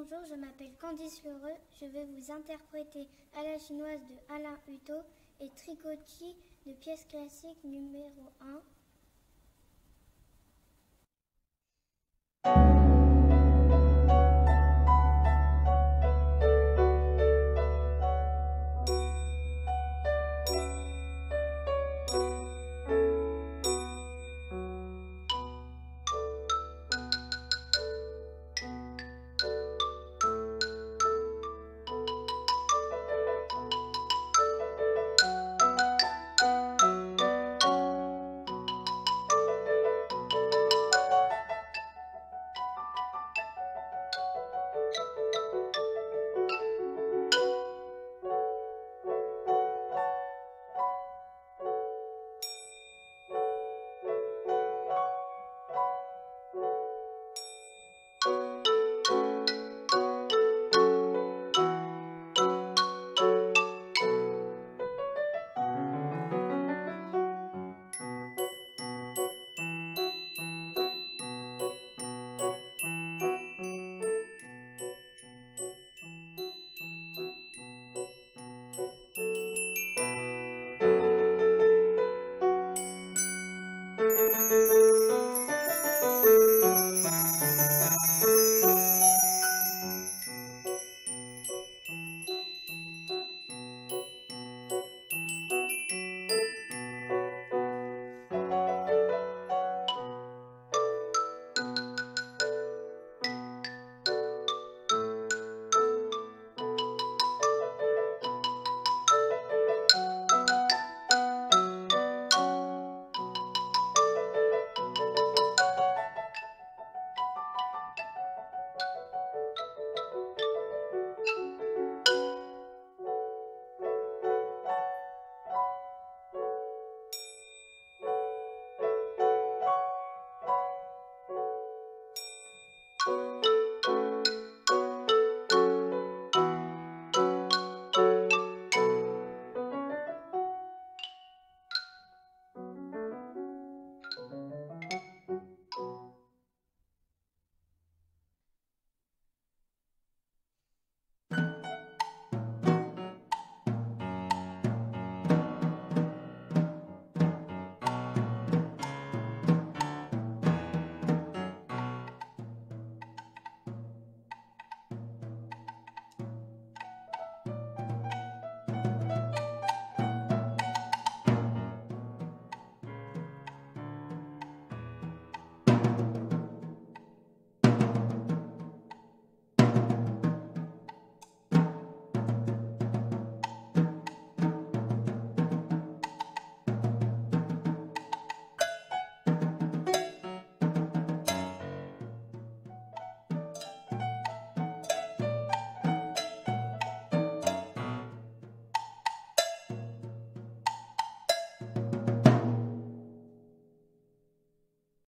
Bonjour, je m'appelle Candice Lheureux. Je vais vous interpréter à la chinoise de Alain Hutto et Tricotti de pièce classique numéro 1 Música